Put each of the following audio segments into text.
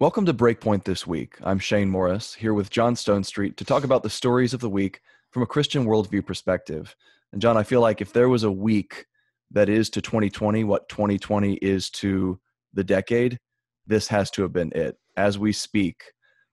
Welcome to Breakpoint this week. I'm Shane Morris, here with John Stonestreet to talk about the stories of the week from a Christian worldview perspective. And John, I feel like if there was a week that is to 2020 what 2020 is to the decade, this has to have been it. As we speak,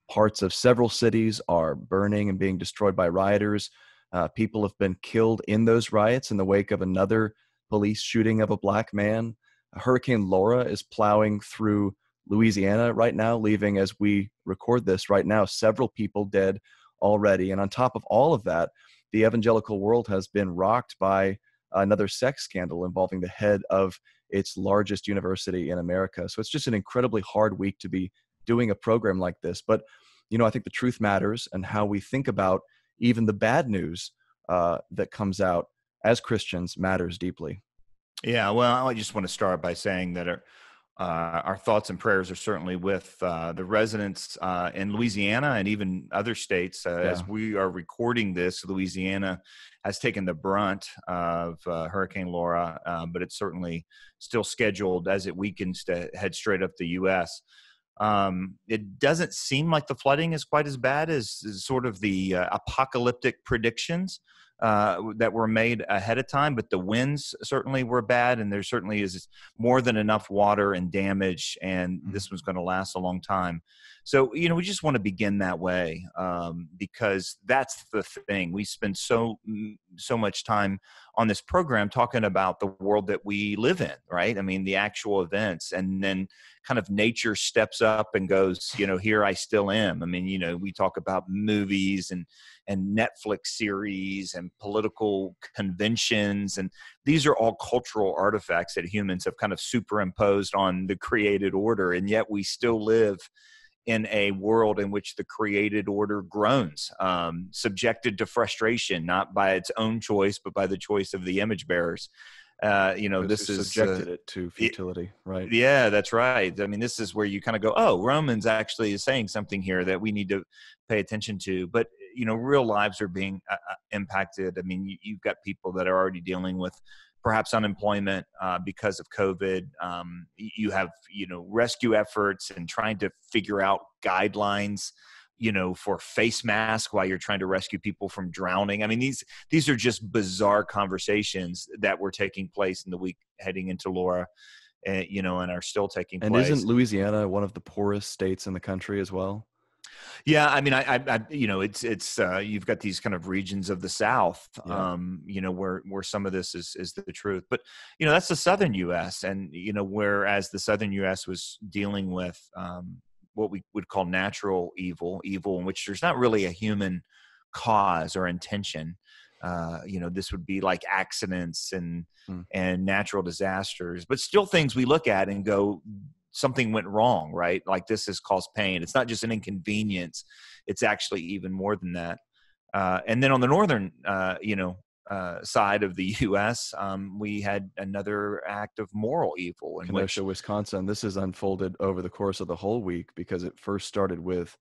parts of several cities are burning and being destroyed by rioters. Uh, people have been killed in those riots in the wake of another police shooting of a black man. Hurricane Laura is plowing through Louisiana right now, leaving as we record this right now, several people dead already. And on top of all of that, the evangelical world has been rocked by another sex scandal involving the head of its largest university in America. So it's just an incredibly hard week to be doing a program like this. But, you know, I think the truth matters and how we think about even the bad news uh, that comes out as Christians matters deeply. Yeah, well, I just want to start by saying that our, uh, our thoughts and prayers are certainly with uh, the residents uh, in Louisiana and even other states. Uh, yeah. As we are recording this, Louisiana has taken the brunt of uh, Hurricane Laura, uh, but it's certainly still scheduled as it weakens to head straight up the U.S. Um, it doesn't seem like the flooding is quite as bad as, as sort of the apocalyptic predictions uh, that were made ahead of time, but the winds certainly were bad, and there certainly is more than enough water and damage, and mm-hmm. this was going to last a long time. So, you know, we just want to begin that way um, because that's the thing. We spend so so much time on this program talking about the world that we live in, right? I mean, the actual events, and then kind of nature steps up and goes, you know, here I still am. I mean, you know, we talk about movies and and Netflix series and political conventions, and these are all cultural artifacts that humans have kind of superimposed on the created order, and yet we still live in a world in which the created order groans, um, subjected to frustration, not by its own choice, but by the choice of the image bearers. Uh, you know, this is subjected uh, it to futility, it, right? Yeah, that's right. I mean, this is where you kind of go, oh, Romans actually is saying something here that we need to pay attention to. But you know, real lives are being uh, uh impacted. I mean, you, you've got people that are already dealing with perhaps unemployment uh, because of COVID. Um, you have you know rescue efforts and trying to figure out guidelines you know for face mask while you're trying to rescue people from drowning i mean these these are just bizarre conversations that were taking place in the week heading into laura uh, you know and are still taking and place and isn't louisiana one of the poorest states in the country as well yeah, I mean, I, I, I, you know, it's it's uh, you've got these kind of regions of the South, yeah. um, you know, where where some of this is is the truth, but you know, that's the Southern U.S. and you know, whereas the Southern U.S. was dealing with um, what we would call natural evil, evil in which there's not really a human cause or intention. Uh, you know, this would be like accidents and mm. and natural disasters, but still things we look at and go, something went wrong, right? Like this has caused pain. It's not just an inconvenience; it's actually even more than that. Uh, and then on the northern, uh, you know, uh, side of the U.S., um, we had another act of moral evil in Kenosha, which, Wisconsin. This has unfolded over the course of the whole week because it first started with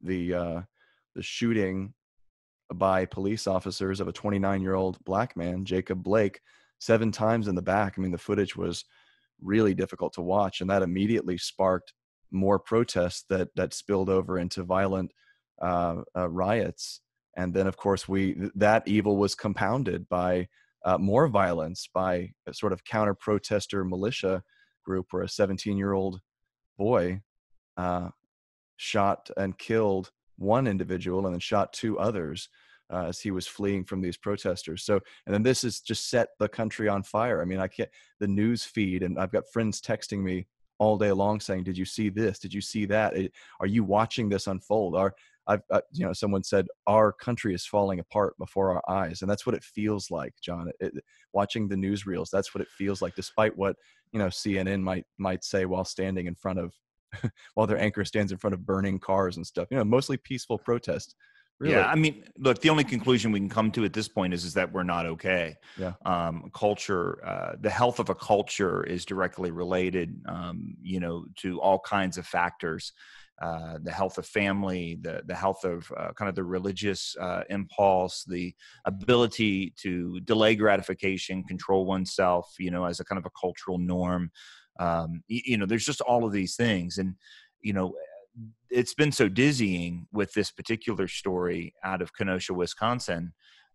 the uh, the shooting by police officers of a 29 year old black man, Jacob Blake, seven times in the back. I mean, the footage was really difficult to watch, and that immediately sparked more protests that that spilled over into violent uh, uh, riots. And then, of course, we that evil was compounded by uh, more violence by a sort of counter protester militia group, where a 17 year old boy uh, shot and killed one individual and then shot two others uh, as he was fleeing from these protesters. So, and then this has just set the country on fire. I mean, I can't, the news feed, and I've got friends texting me all day long saying, Did you see this? Did you see that? Are you watching this unfold? Are, I've, uh, you know, someone said our country is falling apart before our eyes, and that's what it feels like, John. It, watching the newsreels, that's what it feels like, despite what you know CNN might might say while standing in front of, while their anchor stands in front of burning cars and stuff. You know, mostly peaceful protest. Really? Yeah, I mean, look, the only conclusion we can come to at this point is is that we're not okay. Yeah. Um, culture, uh, the health of a culture is directly related, um, you know, to all kinds of factors. Uh, the health of family, the the health of uh, kind of the religious uh, impulse, the ability to delay gratification, control oneself, you know, as a kind of a cultural norm. Um, you, you know, there's just all of these things, and you know, it's been so dizzying with this particular story out of Kenosha, Wisconsin,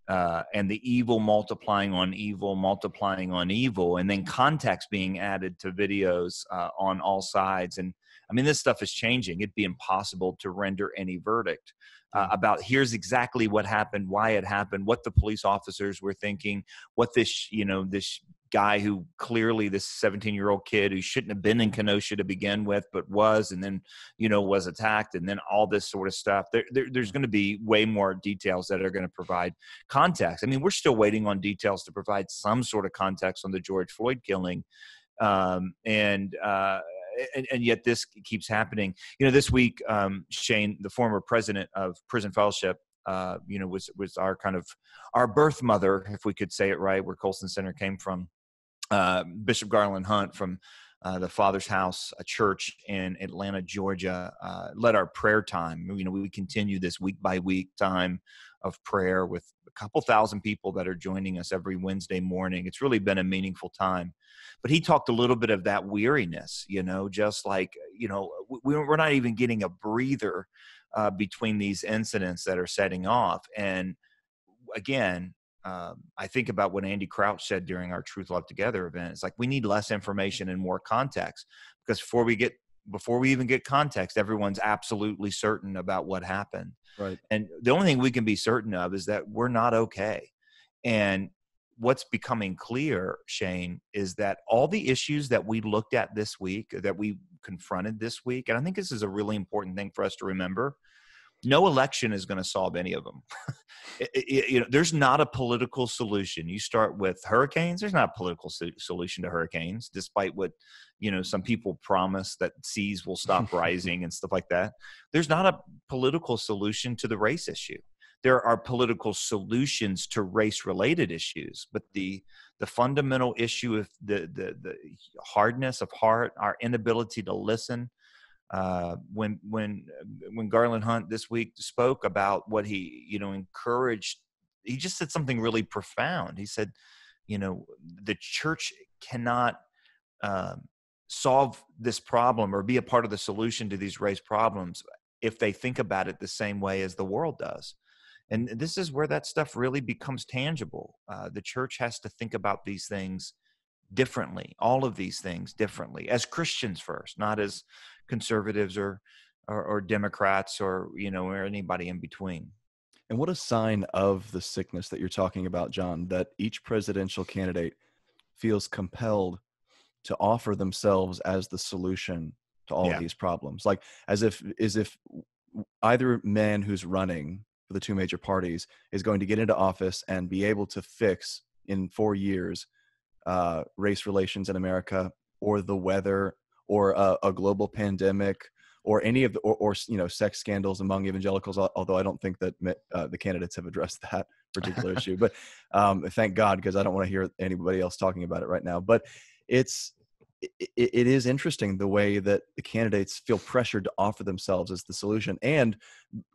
uh, and the evil multiplying on evil, multiplying on evil, and then context being added to videos uh, on all sides. And I mean, this stuff is changing. It'd be impossible to render any verdict uh, about here's exactly what happened, why it happened, what the police officers were thinking, what this, you know, this guy who clearly this 17 year old kid who shouldn't have been in Kenosha to begin with, but was, and then, you know, was attacked, and then all this sort of stuff. There, there, there's going to be way more details that are going to provide context. I mean, we're still waiting on details to provide some sort of context on the George Floyd killing. Um, and, uh, and, and, yet this keeps happening. You know, this week, um, Shane, the former president of Prison Fellowship, uh, you know, was was our kind of our birth mother, if we could say it right, where Colson Center came from. Uh, Bishop Garland Hunt from uh, the Father's House, a church in Atlanta, Georgia, uh, led our prayer time. You know, we continue this week by week time of prayer with a couple thousand people that are joining us every Wednesday morning. It's really been a meaningful time. But he talked a little bit of that weariness, you know, just like, you know, we, we're not even getting a breather uh, between these incidents that are setting off. And again, um, I think about what Andy Crouch said during our Truth Love Together event. It's like we need less information and more context because before we get before we even get context, everyone's absolutely certain about what happened. Right. And the only thing we can be certain of is that we're not okay. And what's becoming clear, Shane, is that all the issues that we looked at this week, that we confronted this week, and I think this is a really important thing for us to remember no election is going to solve any of them. it, it, you know, there's not a political solution. You start with hurricanes. There's not a political so- solution to hurricanes, despite what you know some people promise that seas will stop rising and stuff like that. There's not a political solution to the race issue. There are political solutions to race-related issues, but the the fundamental issue of the the the hardness of heart, our inability to listen, uh, when when when Garland Hunt this week spoke about what he you know encouraged, he just said something really profound. He said, you know, the church cannot uh, solve this problem or be a part of the solution to these race problems if they think about it the same way as the world does. And this is where that stuff really becomes tangible. Uh, the church has to think about these things differently, all of these things differently, as Christians first, not as conservatives or, or, or Democrats or you know or anybody in between. And what a sign of the sickness that you're talking about, John, that each presidential candidate feels compelled to offer themselves as the solution to all yeah. of these problems. Like as if as if either man who's running for the two major parties is going to get into office and be able to fix in four years uh, race relations in America or the weather or a, a global pandemic or any of the or, or, you know sex scandals among evangelicals although i don't think that uh, the candidates have addressed that particular issue but um, thank god because i don't want to hear anybody else talking about it right now but it's it, it is interesting the way that the candidates feel pressured to offer themselves as the solution and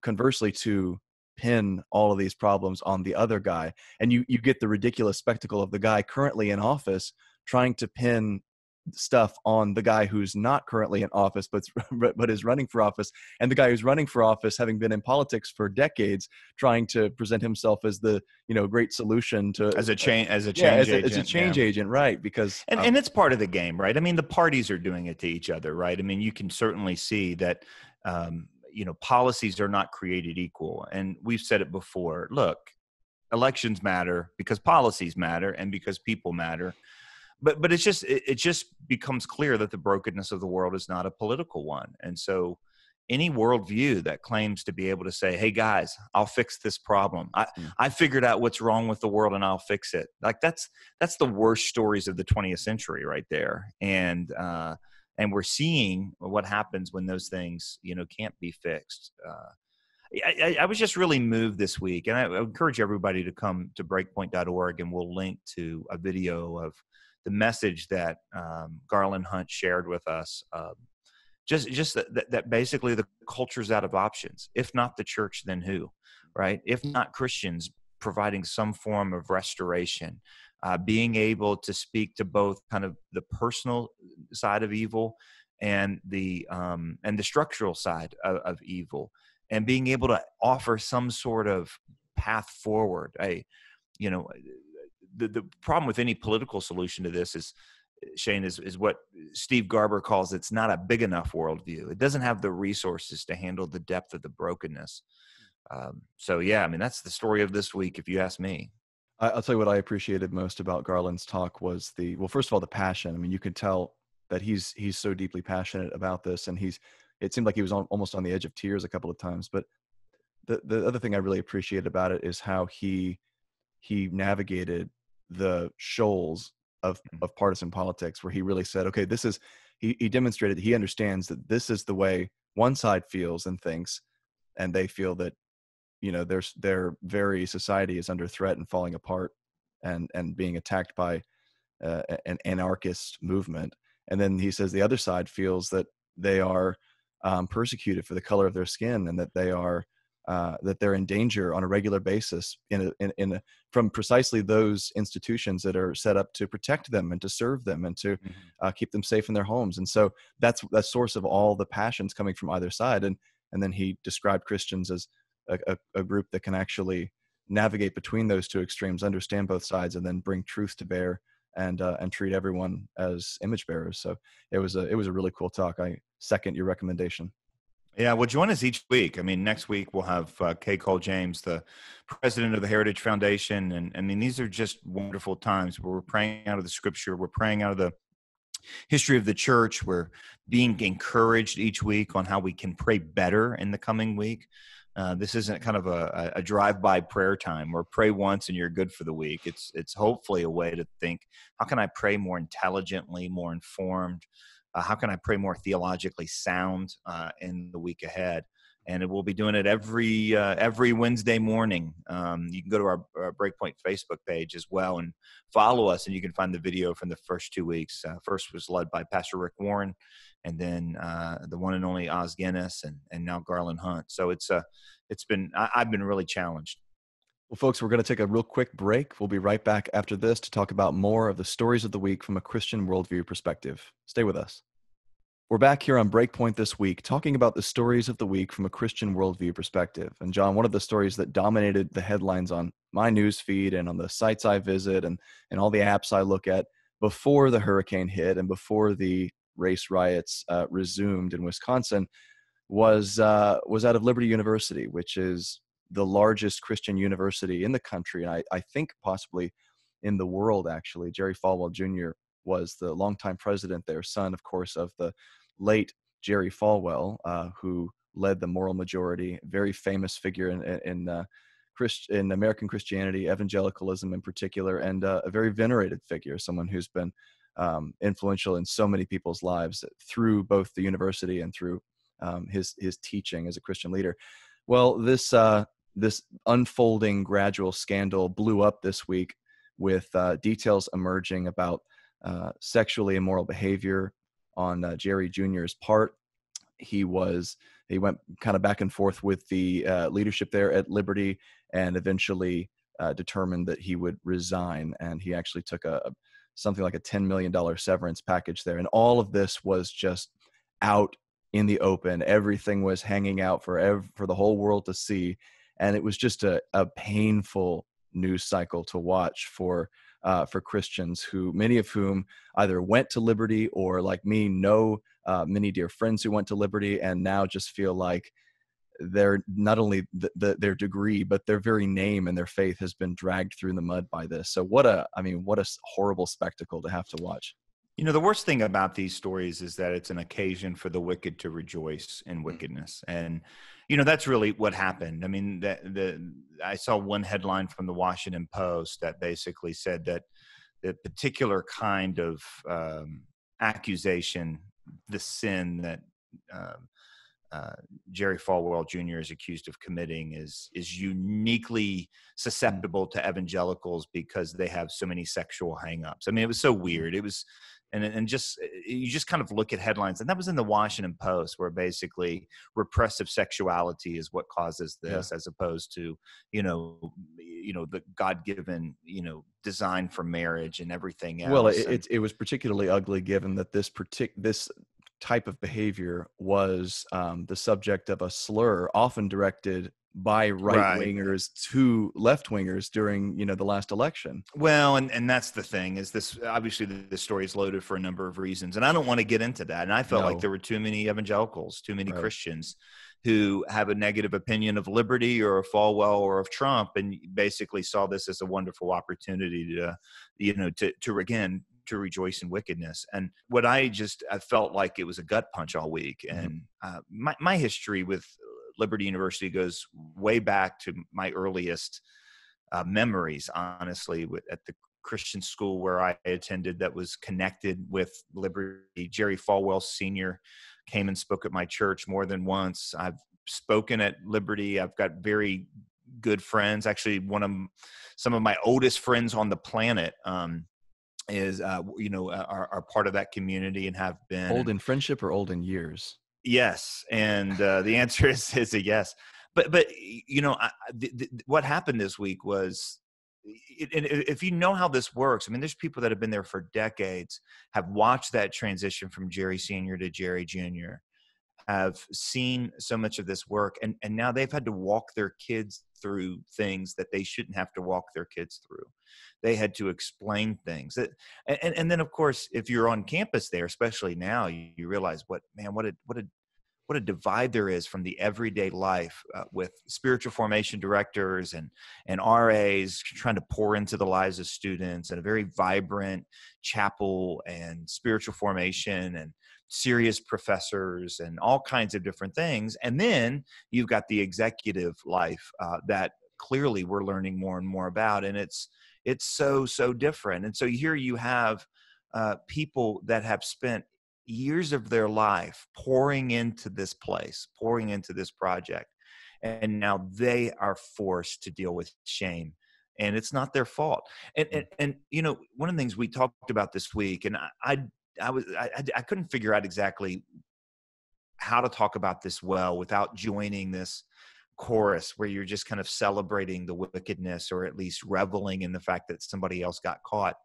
conversely to pin all of these problems on the other guy and you you get the ridiculous spectacle of the guy currently in office trying to pin stuff on the guy who's not currently in office but but is running for office and the guy who's running for office having been in politics for decades trying to present himself as the you know great solution to as a change as a change yeah, as, a, agent, as a change yeah. agent right because and, um, and it's part of the game right i mean the parties are doing it to each other right i mean you can certainly see that um, you know policies are not created equal and we've said it before look elections matter because policies matter and because people matter but but it's just it, it just becomes clear that the brokenness of the world is not a political one and so any worldview that claims to be able to say, "Hey guys, I'll fix this problem. I mm. I figured out what's wrong with the world and I'll fix it." Like that's that's the worst stories of the 20th century right there. And uh, and we're seeing what happens when those things you know can't be fixed. Uh, I, I, was just really moved this week, and I, encourage everybody to come to breakpoint.org, and we'll link to a video of the message that um, Garland Hunt shared with us. Um, just just that, that basically the culture's out of options. If not the church, then who? Right? If not Christians providing some form of restoration, uh, being able to speak to both kind of the personal side of evil and the um, and the structural side of, of evil, and being able to offer some sort of path forward. I, you know, the the problem with any political solution to this is Shane is is what Steve Garber calls it's not a big enough worldview. It doesn't have the resources to handle the depth of the brokenness. Um, so yeah, I mean that's the story of this week, if you ask me. I'll tell you what I appreciated most about Garland's talk was the well, first of all, the passion. I mean, you could tell that he's he's so deeply passionate about this, and he's it seemed like he was on, almost on the edge of tears a couple of times. But the the other thing I really appreciated about it is how he he navigated the shoals of mm. of partisan politics, where he really said, okay, this is he he demonstrated he understands that this is the way one side feels and thinks, and they feel that you know their their very society is under threat and falling apart and and being attacked by uh, an anarchist movement. And then he says the other side feels that they are um, persecuted for the color of their skin and that they are uh, that they're in danger on a regular basis in a, in, in a, from precisely those institutions that are set up to protect them and to serve them and to mm-hmm. uh, keep them safe in their homes. And so that's the source of all the passions coming from either side. And and then he described christians as a, a, group that can actually navigate between those two extremes, understand both sides, and then bring truth to bear and uh, and treat everyone as image bearers. So it was a it was a really cool talk. I second your recommendation. Yeah, well, join us each week. I mean, next week we'll have uh, Kay Cole James, the president of the Heritage Foundation, and I mean these are just wonderful times where we're praying out of the Scripture, we're praying out of the history of the church, we're being encouraged each week on how we can pray better in the coming week. Uh, this isn't kind of a, a drive-by prayer time or pray once and you're good for the week. It's it's hopefully a way to think: how can I pray more intelligently, more informed? Uh, how can I pray more theologically sound uh, in the week ahead? And we'll be doing it every uh, every Wednesday morning. Um, you can go to our, our, Breakpoint Facebook page as well and follow us, and you can find the video from the first two weeks. Uh, first was led by Pastor Rick Warren, and then uh, the one and only Os Guinness, and and now Garland Hunt. So it's uh, it's been I, I've been really challenged. Well, folks, we're going to take a real quick break. We'll be right back after this to talk about more of the stories of the week from a Christian worldview perspective. Stay with us. We're back here on Breakpoint this week talking about the stories of the week from a Christian worldview perspective. And John, one of the stories that dominated the headlines on my news feed and on the sites I visit and, and all the apps I look at before the hurricane hit and before the race riots uh, resumed in Wisconsin was uh, was out of Liberty University, which is the largest Christian university in the country, and I, I think possibly in the world. Actually, Jerry Falwell Jr. was the longtime president there, son, of course, of the late Jerry Falwell, uh, who led the moral majority, very famous figure in in uh, Christ, in American Christianity, evangelicalism in particular, and uh, a very venerated figure, someone who's been um, influential in so many people's lives through both the university and through um, his his teaching as a Christian leader. Well, this uh, this unfolding gradual scandal blew up this week with uh, details emerging about uh, sexually immoral behavior on uh, Jerry Jr.'s part. He was he went kind of back and forth with the uh, leadership there at Liberty, and eventually uh, determined that he would resign. And he actually took a something like a ten million dollar severance package there. And all of this was just out in the open. Everything was hanging out for ev- for the whole world to see, and it was just a, a painful news cycle to watch for uh, for Christians who many of whom either went to Liberty or like me know uh, many dear friends who went to Liberty and now just feel like their not only the, the, their degree but their very name and their faith has been dragged through the mud by this so what a i mean what a horrible spectacle to have to watch you know, the worst thing about these stories is that it's an occasion for the wicked to rejoice in mm. wickedness. And, you know, that's really what happened. I mean, the, the, I saw one headline from the Washington Post that basically said that the particular kind of um, accusation, the sin that um, uh, Jerry Falwell Jr. is accused of committing is is uniquely susceptible to evangelicals because they have so many sexual hangups. I mean, it was so weird. It was and and just eh, you just kind of look at headlines and that was in the washington post where basically repressive sexuality is what causes this yeah. as opposed to you know you know the god-given you know design for marriage and everything else well it, it, it was particularly ugly given that this partic- this type of behavior was um, the subject of a slur often directed by right wingers right. to left wingers during you know the last election well and and that's the thing is this obviously the, story is loaded for a number of reasons and i don't want to get into that and i felt no. like there were too many evangelicals too many right. christians who have a negative opinion of liberty or of falwell or of trump and basically saw this as a wonderful opportunity to you know to to again to rejoice in wickedness. And what I just I felt like it was a gut punch all week. Mm-hmm. And uh, my my history with Liberty University goes way back to my earliest uh, memories, honestly, with, at the Christian school where I attended that was connected with Liberty. Jerry Falwell Sr. came and spoke at my church more than once. I've spoken at Liberty. I've got very good friends. Actually, one of some of my oldest friends on the planet um, is uh, you know are, are part of that community and have been old in friendship or old in years yes and uh, the answer is is a yes. But but you know I, what happened this week was and if you know how this works i mean there's people that have been there for decades have watched that transition from jerry senior to jerry junior have seen so much of this work and, and now they've had to walk their kids through things that they shouldn't have to walk their kids through. They had to explain things and, and then of course if you're on campus there especially now you, you realize what man what a what a what a divide there is from the everyday life uh, with spiritual formation directors and and RAs trying to pour into the lives of students and a very vibrant chapel and spiritual formation and serious professors and all kinds of different things and then you've got the executive life uh, that clearly we're learning more and more about and it's it's so so different and so here you have uh, people that have spent years of their life pouring into this place pouring into this project and now they are forced to deal with shame and it's not their fault and and, and you know one of the things we talked about this week and i i, I was I, I couldn't figure out exactly how to talk about this well without joining this chorus where you're just kind of celebrating the wickedness or at least reveling in the fact that somebody else got caught.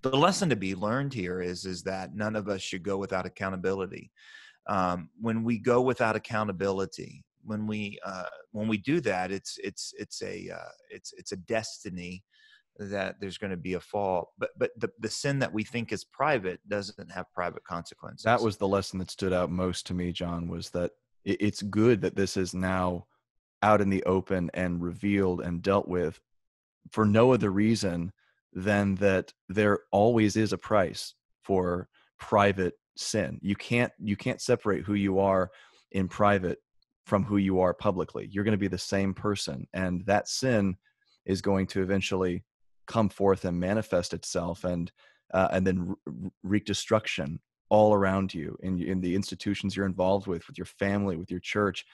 The lesson to be learned here is is that none of us should go without accountability. Um, when we go without accountability when we uh, when we do that it's it's it's a uh, it's it's a destiny that there's going to be a fall but but the, the sin that we think is private doesn't have private consequences. that was the lesson that stood out most to me john was that it's good that this is now out in the open and revealed and dealt with for no other reason than that there always is a price for private sin. You can't you can't separate who you are in private from who you are publicly. You're going to be the same person and that sin is going to eventually come forth and manifest itself and uh, and then wreak destruction all around you in in the institutions you're involved with with your family with your church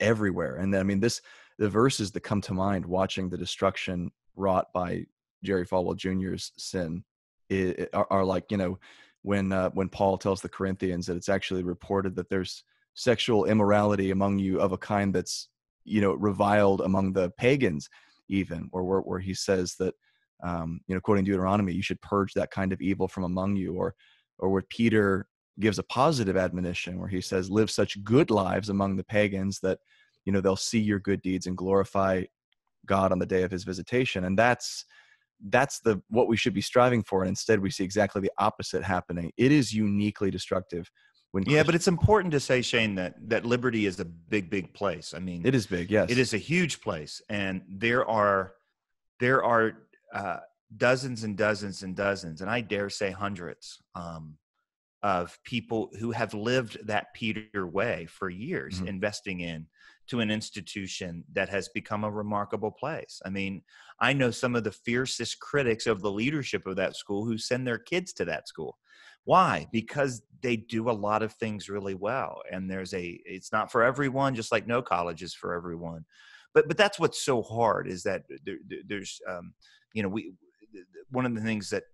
everywhere. And then, i mean this the verses that come to mind watching the destruction wrought by jerry falwell jr's sin it, are, are, like you know when uh, when paul tells the corinthians that it's actually reported that there's sexual immorality among you of a kind that's you know reviled among the pagans even or where, where he says that um, you know quoting deuteronomy you should purge that kind of evil from among you or or where Peter gives a positive admonition where he says, Live such good lives among the pagans that, you know, they'll see your good deeds and glorify God on the day of his visitation. And that's that's the what we should be striving for. And instead we see exactly the opposite happening. It is uniquely destructive. When yeah, but it's important to say, Shane, that that liberty is a big, big place. I mean, it is big. Yes, it is a huge place, and there are there are uh, dozens and dozens and dozens, and I dare say hundreds um, of people who have lived that Peter way for years, mm-hmm. investing in to an institution that has become a remarkable place. I mean, I know some of the fiercest critics of the leadership of that school who send their kids to that school. Why? Because they do a lot of things really well. And there's a, it's not for everyone, just like no college is for everyone. But, but that's what's so hard is that there, there's, um, you know, we, one of the things that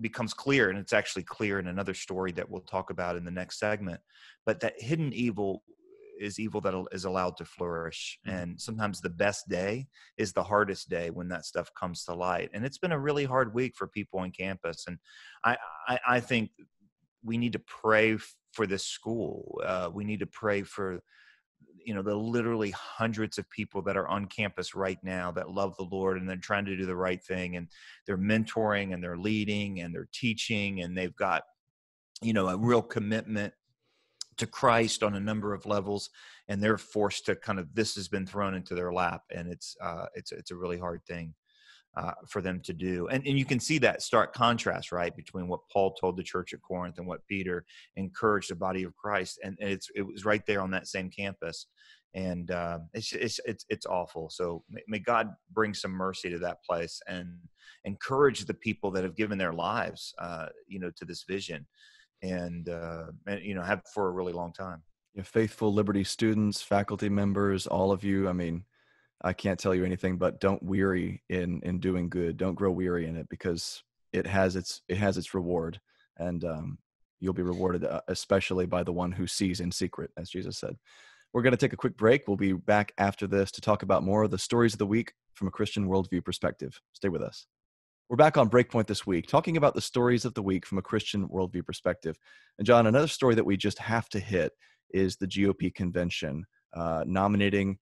becomes clear and it's actually clear in another story that we'll talk about in the next segment but that hidden evil is evil that is allowed to flourish mm-hmm. and sometimes the best day is the hardest day when that stuff comes to light and it's been a really hard week for people on campus and i i, I think we need to pray for this school. Uh, we need to pray for you know the literally hundreds of people that are on campus right now that love the lord and they're trying to do the right thing and they're mentoring and they're leading and they're teaching and they've got you know a real commitment to christ on a number of levels and they're forced to kind of this has been thrown into their lap and it's uh it's it's a really hard thing uh, for them to do. And, and you can see that stark contrast, right, between what Paul told the church at Corinth and what Peter encouraged the body of Christ. And, it's, it was right there on that same campus. And uh, it's, it's, it's, it's awful. So may, may, God bring some mercy to that place and encourage the people that have given their lives, uh, you know, to this vision and, uh, and, you know, have for a really long time. Yeah, faithful Liberty students, faculty members, all of you. I mean, I can't tell you anything but don't weary in in doing good. Don't grow weary in it because it has its it has its reward, and um, you'll be rewarded, uh, especially by the one who sees in secret, as Jesus said. We're going to take a quick break. We'll be back after this to talk about more of the stories of the week from a Christian worldview perspective. Stay with us. We're back on Breakpoint this week, talking about the stories of the week from a Christian worldview perspective. And John, another story that we just have to hit is the GOP convention uh, nominating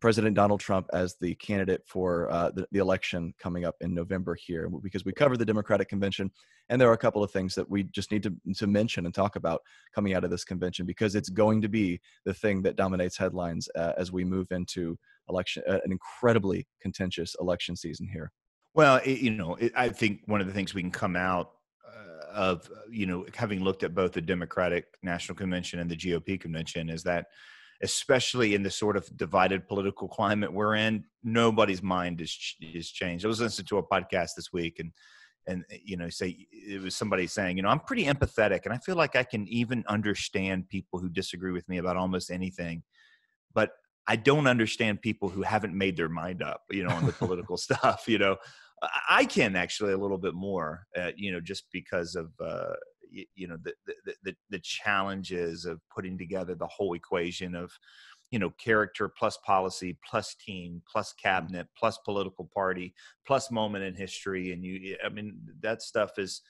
President Donald Trump as the candidate for uh, the, the, election coming up in November here, because we covered the Democratic convention, and there are a couple of things that we just need to, to mention and talk about coming out of this convention, because it's going to be the thing that dominates headlines uh, as we move into election, uh, an incredibly contentious election season here. Well, it, you know, it, I think one of the things we can come out uh, of, you know, having looked at both the Democratic National Convention and the GOP convention is that especially in the sort of divided political climate we're in, nobody's mind is is changed. I was listening to a podcast this week, and and eh, you know, say it was somebody saying, you know, I'm pretty empathetic, and I feel like I can even understand people who disagree with me about almost anything, but I don't understand people who haven't made their mind up, you know, on the political stuff. You know, I can actually a little bit more, uh, you know, just because of uh, you know the, the the the challenges of putting together the whole equation of you know character plus policy plus team plus mm. cabinet plus political party plus moment in history and you i mean that stuff is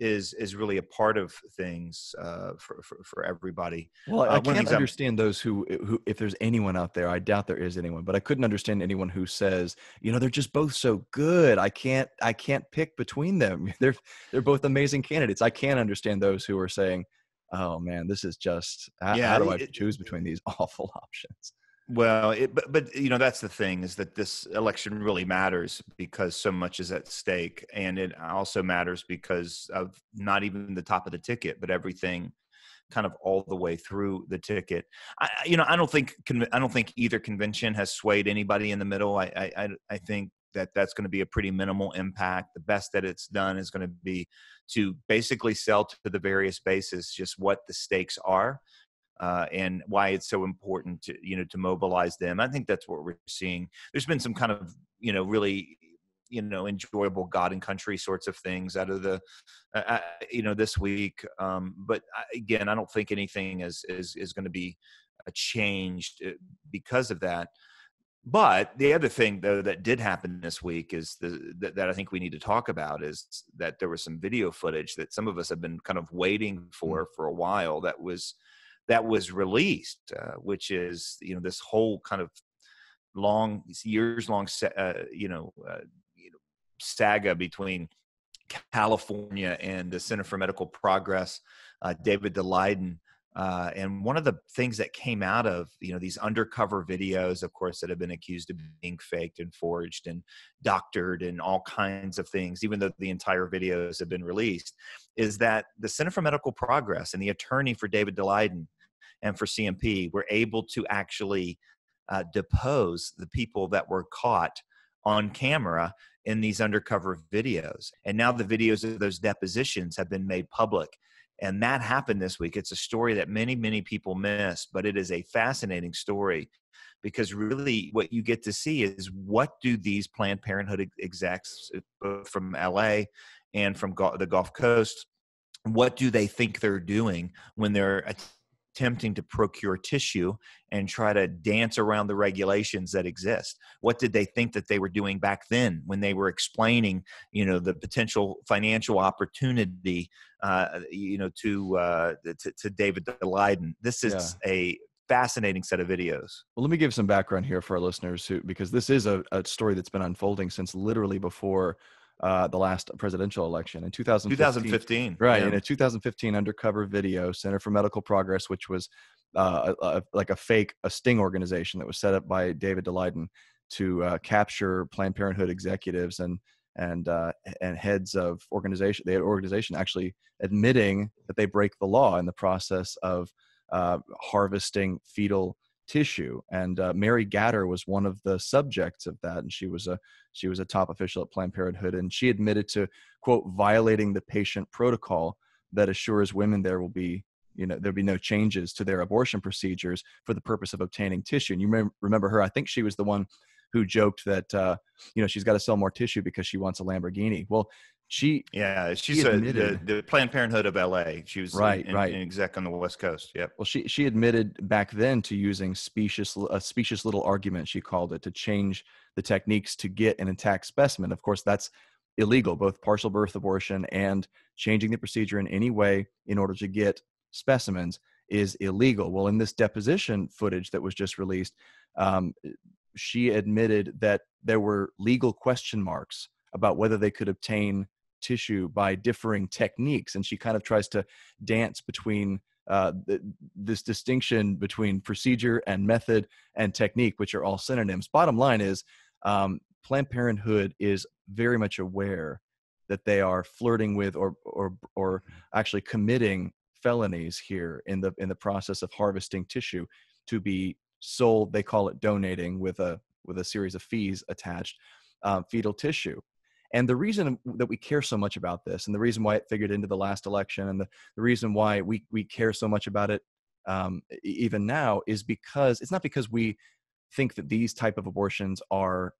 is is really a part of things uh, for, for, for everybody. Well, uh, I can't understand I'm, those who who if there's anyone out there, I doubt there is anyone, but I couldn't understand anyone who says, you know, they're just both so good. I can't I can't pick between them. They're they're both amazing candidates. I can't understand those who are saying, oh man, this is just how, yeah, how do I it, choose between these awful options? Well, it, but but you know that's the thing is that this election really matters because so much is at stake, and it also matters because of not even the top of the ticket, but everything kind of all the way through the ticket. I, you know, I don't think I don't think either convention has swayed anybody in the middle. I I, I think that that's going to be a pretty minimal impact. The best that it's done is going to be to basically sell to the various bases just what the stakes are uh, and why it's so important to you know to mobilize them. I think that's what we're seeing. There's been some kind of you know really you know enjoyable God and country sorts of things out of the uh, uh you know this week. Um, but again, I don't think anything is is is going to be changed uh, because of that. But the other thing though that did happen this week is the that, that, I think we need to talk about is that there was some video footage that some of us have been kind of waiting mm. for for a while that was that was released, uh, which is you know this whole kind of long years long uh, you know uh, saga between California and the Center for Medical Progress, uh, David Daleiden. Uh, and one of the things that came out of you know these undercover videos, of course, that have been accused of being faked and forged and doctored and all kinds of things, even though the entire videos have been released, is that the Center for Medical Progress and the attorney for David Daleiden and for CMP we were able to actually uh, depose the people that were caught on camera in these undercover videos. And now the videos of those depositions have been made public. And that happened this week. It's a story that many, many people miss, but it is a fascinating story because really what you get to see is what do these Planned Parenthood execs from LA and from the Gulf Coast, what do they think they're doing when they're attempting to procure tissue and try to dance around the regulations that exist what did they think that they were doing back then when they were explaining you know the potential financial opportunity uh, you know to, uh, to, to david Daleiden. this is yeah. a fascinating set of videos well let me give some background here for our listeners who because this is a, a story that's been unfolding since literally before uh, the last presidential election in 2015. 2015 right. Yeah. In a 2015 undercover video, Center for Medical Progress, which was uh, a, a, like a fake, a sting organization that was set up by David Daleiden to uh, capture Planned Parenthood executives and and uh, and heads of organization. They had organization actually admitting that they break the law in the process of uh, harvesting fetal tissue. And uh, Mary Gatter was one of the subjects of that, and she was a she was a top official at Planned Parenthood, and she admitted to quote violating the patient protocol that assures women there will be you know there'll be no changes to their abortion procedures for the purpose of obtaining tissue. And you may remember her? I think she was the one who joked that uh, you know she's got to sell more tissue because she wants a Lamborghini. Well, she yeah she's she admitted, a, the, the planned parenthood of la she was right in, right. in exec on the west coast yeah well she she admitted back then to using specious a specious little argument she called it to change the techniques to get an intact specimen. Of course that's illegal both partial birth abortion and changing the procedure in any way in order to get specimens is illegal. Well in this deposition footage that was just released um, she admitted that there were legal question marks about whether they could obtain tissue by differing techniques and she kind of tries to dance between uh, this distinction between procedure and method and technique which are all synonyms. Bottom line is um, planned parenthood is very much aware that they are flirting with or or or actually committing felonies here in the in the process of harvesting tissue to be sold they call it donating with a with a series of fees attached um, fetal tissue and the reason that we care so much about this, and the reason why it figured into the last election, and the, the reason why we, we care so much about it um, even now, is because it's not because we think that these type of abortions are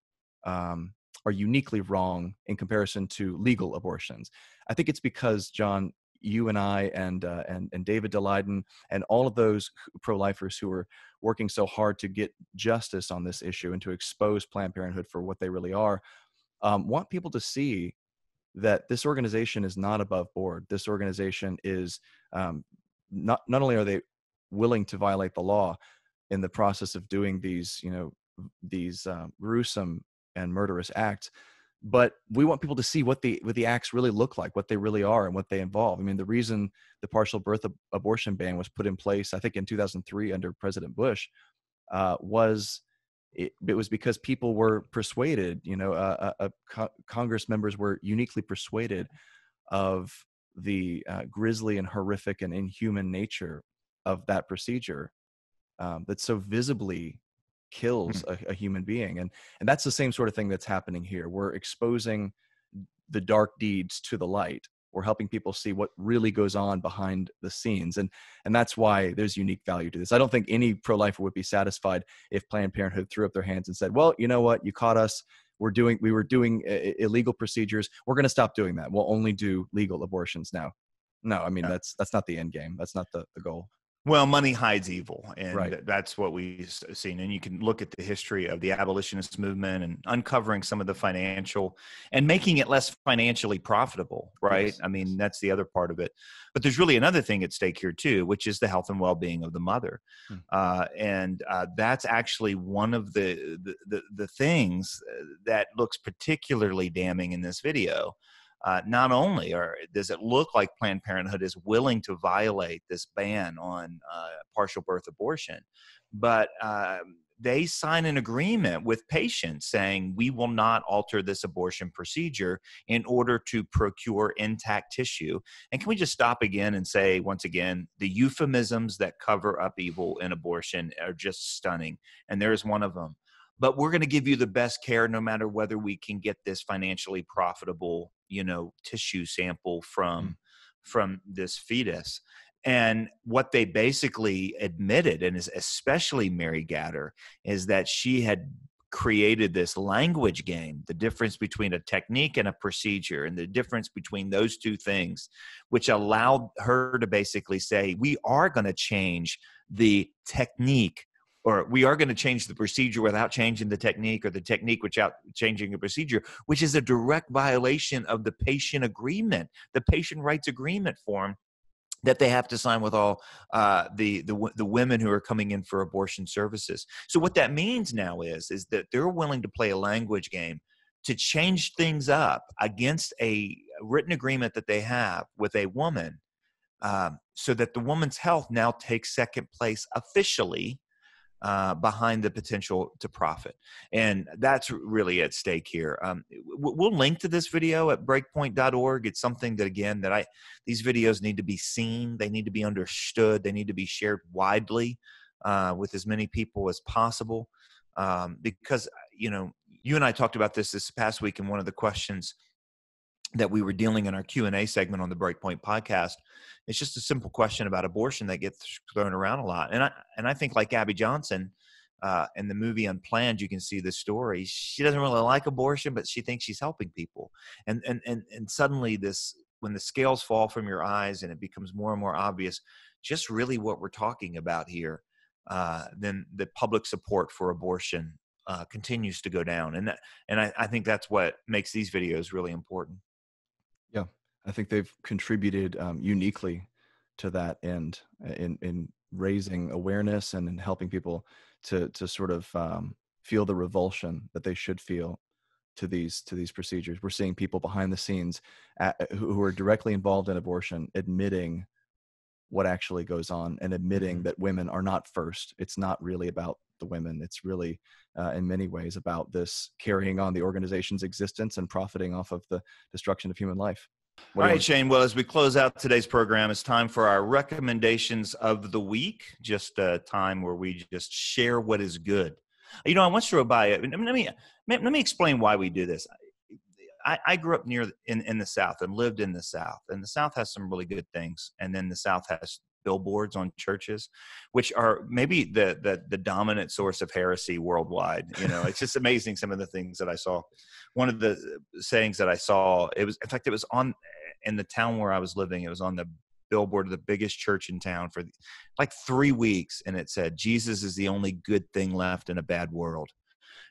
um, are uniquely wrong in comparison to legal abortions. I think it's because John, you and I, and uh, and and David Daleiden, and all of those pro-lifers who are working so hard to get justice on this issue and to expose Planned Parenthood for what they really are, um, want people to see that this organization is not above board. This organization is um, not not only are they willing to violate the law in the process of doing these, you know, these uh, gruesome and murderous acts, but we want people to see what the what the acts really look like, what they really are, and what they involve. I mean, the reason the partial birth ab- abortion ban was put in place, I think, in 2003 under President Bush, uh, was it, it, was because people were persuaded you know uh, uh, co- congress members were uniquely persuaded of the uh, grisly and horrific and inhuman nature of that procedure um, that so visibly kills mm. a, a, human being and and that's the same sort of thing that's happening here we're exposing the dark deeds to the light we're helping people see what really goes on behind the scenes and and that's why there's unique value to this. I don't think any pro-lifer would be satisfied if planned parenthood threw up their hands and said well you know what? You caught us. We're doing we were doing illegal procedures. We're going to stop doing that. We'll only do legal abortions now. No i mean yeah. that's that's not the end game. That's not the, the goal well, money hides evil, and right. that's what we've seen. And you can look at the history of the abolitionist movement and uncovering some of the financial and making it less financially profitable, right? Yes. I mean, that's the other part of it. But there's really another thing at stake here too, which is the health and well-being of the mother, hmm. uh, and uh, that's actually one of the, the the, the things uh, that looks particularly damning in this video uh, not only are, does it look like Planned Parenthood is willing to violate this ban on uh, partial birth abortion, but um, they sign an agreement with patients saying we will not alter this abortion procedure in order to procure intact tissue. And can we just stop again and say, once again, the euphemisms that cover up evil in abortion are just stunning. And there is one of them. But we're going to give you the best care no matter whether we can get this financially profitable you know tissue sample from mm. from this fetus and what they basically admitted and is especially mary gatter is that she had created this language game the difference between a technique and a procedure and the difference between those two things which allowed her to basically say we are going to change the technique or we are going to change the procedure without changing the technique or the technique without changing the procedure which is a direct violation of the patient agreement the patient rights agreement form that they have to sign with all uh, the, the the women who are coming in for abortion services. So what that means now is is that they're willing to play a language game to change things up against a written agreement that they have with a woman, um, so that the woman's health now takes second place officially uh, behind the potential to profit. And that's really at stake here. Um, we'll link to this video at breakpoint.org. It's something that, again, that I, these videos need to be seen, they need to be understood, they need to be shared widely uh, with as many people as possible. Um, because, you know, you and I talked about this this past week, and one of the questions that we were dealing in our q&a segment on the breakpoint podcast it's just a simple question about abortion that gets thrown around a lot. And i and i think like abby johnson uh, in the movie unplanned you can see the story. She doesn't really like abortion but she thinks she's helping people. And and and, and suddenly this when the scales fall from your eyes and it becomes more and more obvious just really what we're talking about here uh, then the public support for abortion uh, continues to go down. And that, and I, I think that's what makes these videos really important I think they've contributed um, uniquely to that end uh, in in raising awareness and in helping people to to sort of um, feel the revulsion that they should feel to these to these procedures. We're seeing people behind the scenes at, who are directly involved in abortion admitting what actually goes on and admitting mm-hmm. that women are not first. It's not really about the women. It's really, uh, in many ways, about this carrying on the organization's existence and profiting off of the destruction of human life. What All right, Shane. Well, as we close out today's program, it's time for our recommendations of the week. Just a time where we just share what is good. You know, I once drove by it. Let me let me explain why we do this. I, I, grew up near in, in the South and lived in the South, and the South has some really good things, and then the South has billboards on churches, which are maybe the, the the dominant source of heresy worldwide. You know, it's just amazing some of the things that I saw. One of the sayings that I saw, it was in fact it was on in the town where I was living. It was on the billboard of the biggest church in town for like three weeks, and it said, "Jesus is the only good thing left in a bad world."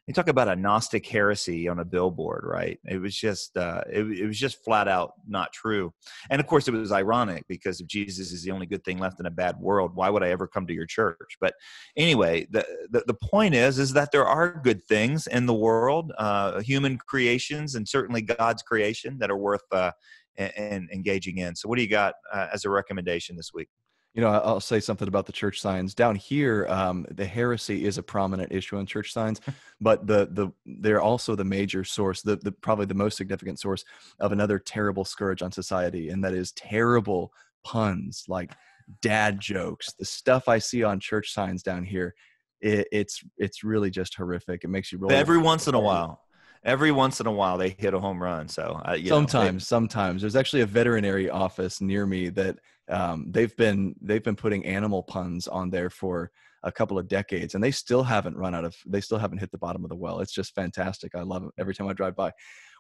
you talk about a Gnostic heresy on a billboard, right? It was just, uh, it, it, was just flat out not true. And of course, it was ironic because if Jesus is the only good thing left in a bad world, why would I ever come to your church? But anyway, the the, the point is, is that there are good things in the world, uh, human creations, and certainly God's creation that are worth uh, and engaging in. So, what do you got uh, as a recommendation this week? you know, I'll say something about the church signs down here. Um, the heresy is a prominent issue on church signs, but the the they're also the major source, the, the probably the most significant source of another terrible scourge on society, and that is terrible puns like dad jokes. The stuff I see on church signs down here, it, it's it's really just horrific. It makes you roll every once in a while every once in a while they hit a home run. So uh, sometimes, know, sometimes there's actually a veterinary office near me that um, they've been they've been putting animal puns on there for a couple of decades and they still haven't run out of they still haven't hit the bottom of the well. It's just fantastic. I love it every time i drive by.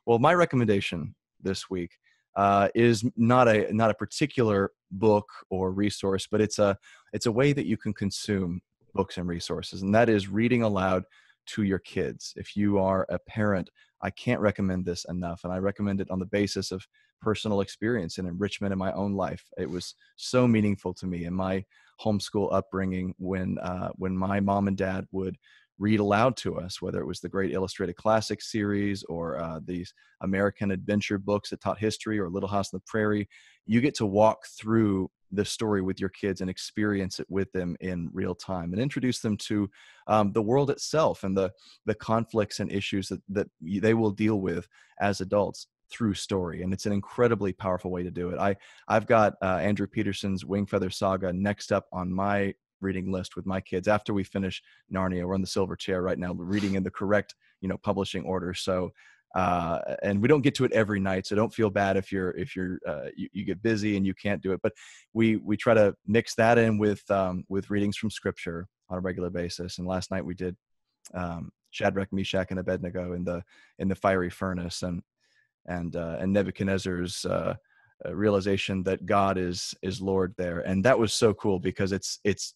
Well my recommendation this week uh, is not a not a particular book or resource but it's a it's a way that you can consume books and resources and that is reading aloud to your kids if you are a parent i can't recommend this enough and i recommend it on the basis of personal experience and enrichment in my own life. It was so meaningful to me in my homeschool upbringing when uh, when my mom and dad would read aloud to us, whether it was the Great Illustrated Classics series or uh, these American adventure books that taught history or Little House on the Prairie. You get to walk through the story with your kids and experience it with them in real time and introduce them to um, the world itself and the the conflicts and issues that, that they will deal with as adults through story and it's an incredibly powerful way to do it i i've got uh, andrew peterson's wing feather saga next up on my reading list with my kids. After we finish narnia we're on the silver chair right now reading in the correct you know publishing order. So uh, and we don't get to it every night so don't feel bad if you're if you're uh, you, you, get busy and you can't do it. But we we try to mix that in with um, with readings from scripture on a regular basis. And last night we did um, Shadrach, Meshach, and Abednego in the in the fiery furnace, and and uh, and Nebuchadnezzar's uh, uh, realization that God is is Lord there, and that was so cool because it's it's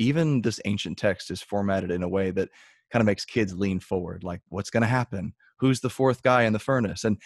even this ancient text is formatted in a way that kind of makes kids lean forward, like what's going to happen, who's the fourth guy in the furnace, and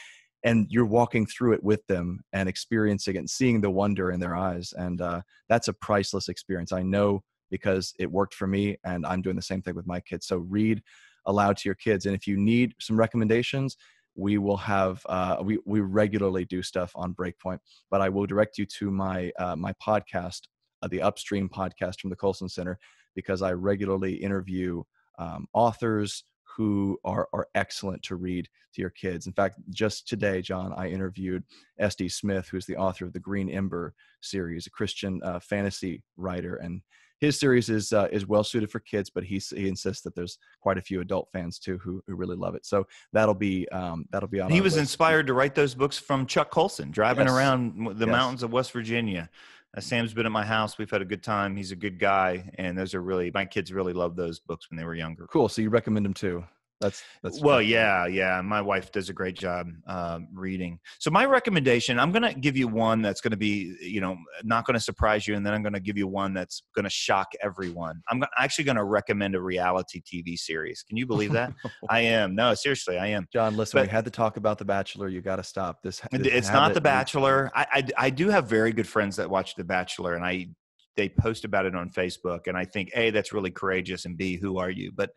and you're walking through it with them and experiencing it and seeing the wonder in their eyes, and uh, that's a priceless experience. I know because it worked for me, and I'm doing the same thing with my kids. So read aloud to your kids, and if you need some recommendations, we will have uh, we we regularly do stuff on Breakpoint, but I will direct you to my uh, my podcast, the Upstream podcast from the Colson Center, because I regularly interview um, authors who are are excellent to read to your kids. In fact, just today, John, I interviewed S.D. Smith, who's the author of the Green Ember series, a Christian uh, fantasy writer, and his series is uh, is well suited for kids, but he he insists that there's quite a few adult fans too who who really love it. So that'll be um, that'll be on. He was list. inspired to write those books from Chuck Colson, driving yes. around the yes. mountains of West Virginia. Uh, Sam's been at my house. We've had a good time. He's a good guy, and those are really my kids really loved those books when they were younger. Cool. So you recommend them too? That's that's well yeah. yeah my wife does a great job um, reading. So my recommendation i'm going to give you one that's going to be you know not going to surprise you and then i'm going to give you one that's going to shock everyone. I'm actually going to recommend a reality tv series. Can you believe that? I am. No seriously i am. John listen but, we had to talk about the bachelor. You got to stop. This, this it's not the bachelor. I, I i do have very good friends that watch the bachelor and i they post about it on Facebook, and I think a that's really courageous, and b who are you? But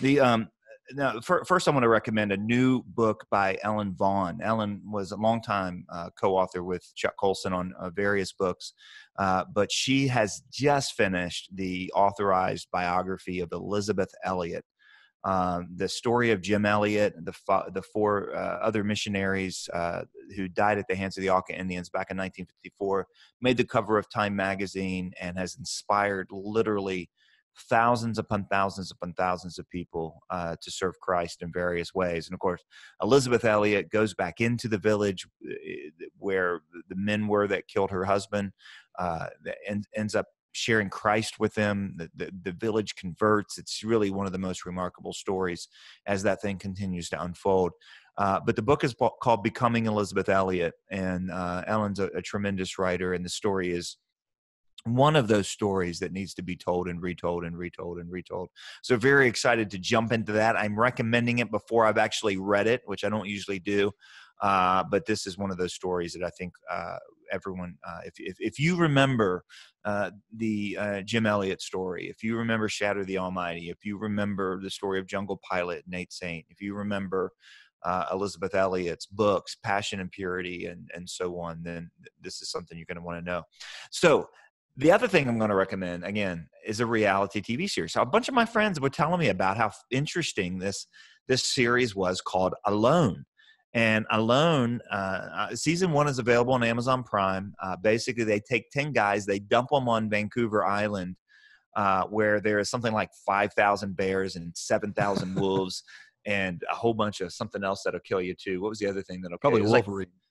the um, now, first, I want to recommend a new book by Ellen Vaughn. Ellen was a longtime uh, co-author with Chuck Colson on uh, various books, uh, but she has just finished the authorized biography of elisabeth Elliot. Um, the story of Jim Elliot, the the four uh, other missionaries uh, who died at the hands of the Auca Indians back in 1954, made the cover of Time magazine and has inspired literally thousands upon thousands upon thousands of people uh, to serve Christ in various ways. And of course, Elisabeth Elliot goes back into the village eh, where the men were that killed her husband, uh, and ends up sharing Christ with them. The, the, the, village converts. It's really one of the most remarkable stories as that thing continues to unfold. Uh, but the book is called Becoming Elisabeth Elliot, and uh, Ellen's a, a, tremendous writer, and the story is one of those stories that needs to be told and retold and retold and retold. So very excited to jump into that. I'm recommending it before I've actually read it, which I don't usually do. Uh, but this is one of those stories that I think uh, everyone, uh, if, if, if you remember uh, the uh, Jim Elliot story, if you remember Shadow of the Almighty, if you remember the story of Jungle Pilot, Nate Saint, if you remember uh, Elisabeth Elliot's books, Passion and Purity, and, and so on, then this is something you're going to want to know. So the other thing I'm going to recommend again is a reality TV series. So a bunch of my friends were telling me about how interesting this this series was called Alone. And Alone, uh, uh, season one is available on Amazon Prime. Uh, basically, they take ten guys, they dump them on Vancouver Island, uh, where there is something like five thousand bears and seven thousand wolves, and a whole bunch of something else that'll kill you too. What was the other thing that'll probably Wolverine? Like,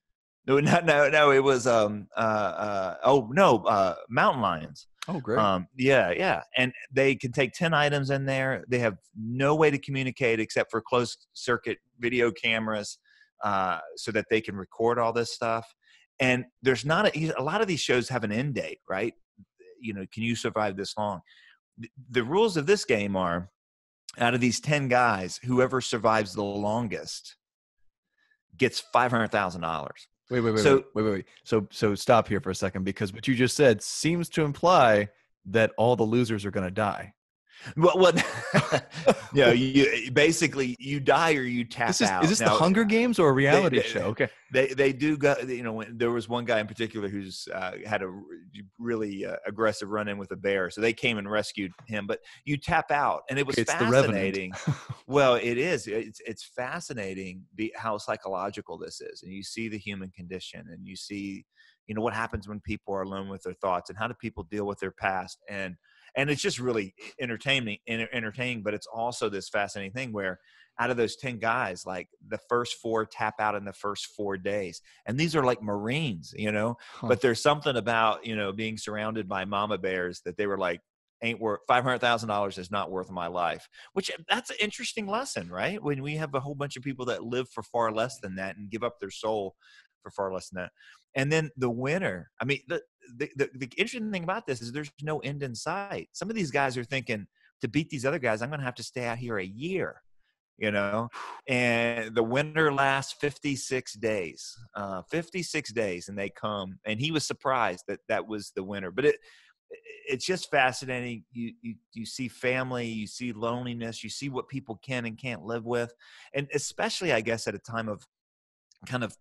no, no, no, no. It was um uh uh oh no uh mountain lions. Oh great. Um yeah yeah, and they can take ten items in there. They have no way to communicate except for closed circuit video cameras, uh, so that they can record all this stuff. And there's not a, a lot of these shows have an end date, right? You know, can you survive this long? The, the rules of this game are out of these 10 guys, whoever survives the longest gets $500,000. Wait, wait, wait, so, wait, wait, wait. So, so stop here for a second because what you just said seems to imply that all the losers are going to die. Well, well you know, you basically you die or you tap this is, out. Is this now, the Hunger Games or a reality they, show? Okay, they they do go. You know, there was one guy in particular who's uh, had a really uh, aggressive run in with a bear, so they came and rescued him. But you tap out, and it was fascinating. well, it is. It's it's fascinating the, how psychological this is, and you see the human condition, and you see you know what happens when people are alone with their thoughts, and how do people deal with their past, and and it's just really entertaining entertaining but it's also this fascinating thing where out of those 10 guys like the first four tap out in the first four days and these are like marines you know huh. but there's something about you know being surrounded by mama bears that they were like ain't worth five hundred thousand dollars is not worth my life. Which eh, that's an interesting lesson, right? When we have a whole bunch of people that live for far less than that and give up their soul for far less than that. And then the winner. I mean, the the, the, the interesting thing about this is there's no end in sight. Some of these guys are thinking to beat these other guys, I'm going to have to stay out here a year you know? And the winter lasts 56 days uh 56 days and they come and he was surprised that that was the winter. But it it's just fascinating. You you you see family you see loneliness you see what people can and can't live with. And especially i guess at a time of kind of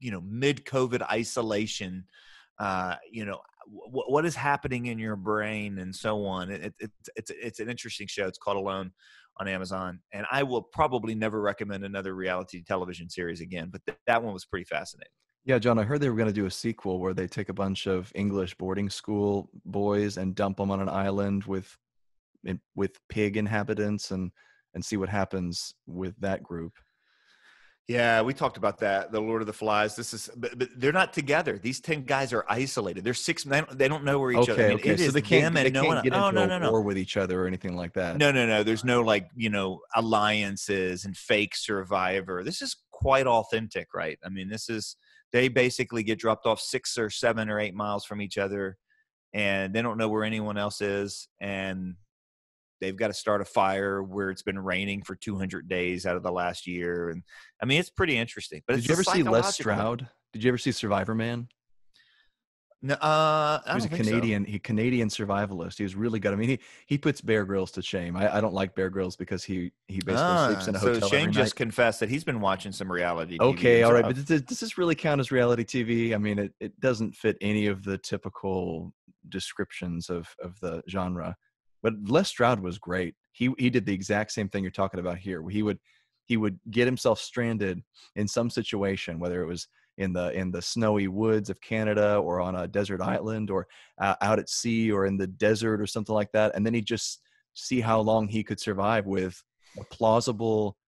you know mid covid isolation uh you know w- what is happening in your brain and so on it, it, it's it's an interesting show it's called alone on Amazon. And I will probably never recommend another reality television series again, but th- that one was pretty fascinating. Yeah, John, I heard they were going to do a sequel where they take a bunch of English boarding school boys and dump them on an island with with pig inhabitants and and see what happens with that group. Yeah, we talked about that. The Lord of the Flies. This is, but, but they're not together. These ten guys are isolated. They're six. They don't, they don't know where each okay, other. I mean, okay, so they can't, they no can't get oh, into no, no, no. war with each other or anything like that. No, no, no. There's no like you know alliances and fake survivor. This is quite authentic, right? I mean, this is they basically get dropped off six or seven or eight miles from each other, and they don't know where anyone else is, and they've got to start a fire where it's been raining for 200 days out of the last year and i mean it's pretty interesting but did you ever see les stroud did you ever see Survivor Man? no, uh, he was a Canadian, so. he Canadian survivalist. He was really good. I mean, he he puts Bear Grylls to shame. I, I don't like Bear Grylls because he he basically ah, sleeps in a hotel. So Shane just confessed that he's been watching some reality. Okay, all right, but does, does this really count as reality TV? I mean, it, it doesn't fit any of the typical descriptions of of the genre. But Les Stroud was great. He he did the exact same thing you're talking about here. He would he would get himself stranded in some situation, whether it was in the in the snowy woods of Canada or on a desert island or uh, out at sea or in the desert or something like that, and then he'd just see how long he could survive with a plausible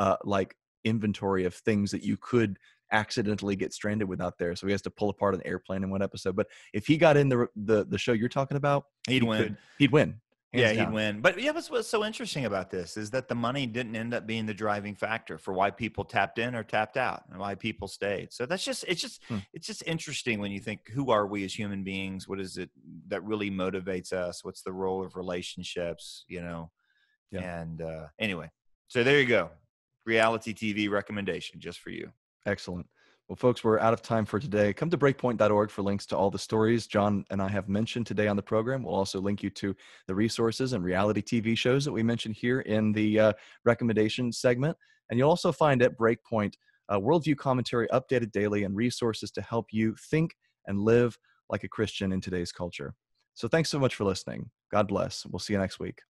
uh, like inventory of things that you could accidentally get stranded with out there. So he has to pull apart an airplane in one episode. But if he got in the the, the show you're talking about, he'd he win. Could, he'd win yeah, down. he'd win. But yeah, what's, what's so interesting about this is that the money didn't end up being the driving factor for why people tapped in or tapped out and why people stayed. So that's just it's just hmm. it's just interesting when you think who are we as human beings? What is it that really motivates us? What's the role of relationships? You know. Yeah. And uh, anyway, so there you go. Reality TV recommendation just for you. Excellent. Well, folks, we're out of time for today. Come to breakpoint.org for links to all the stories John and I have mentioned today on the program. We'll also link you to the resources and reality TV shows that we mentioned here in the uh, recommendation segment. And you'll also find at Breakpoint uh, worldview commentary updated daily and resources to help you think and live like a Christian in today's culture. So thanks so much for listening. God bless. We'll see you next week.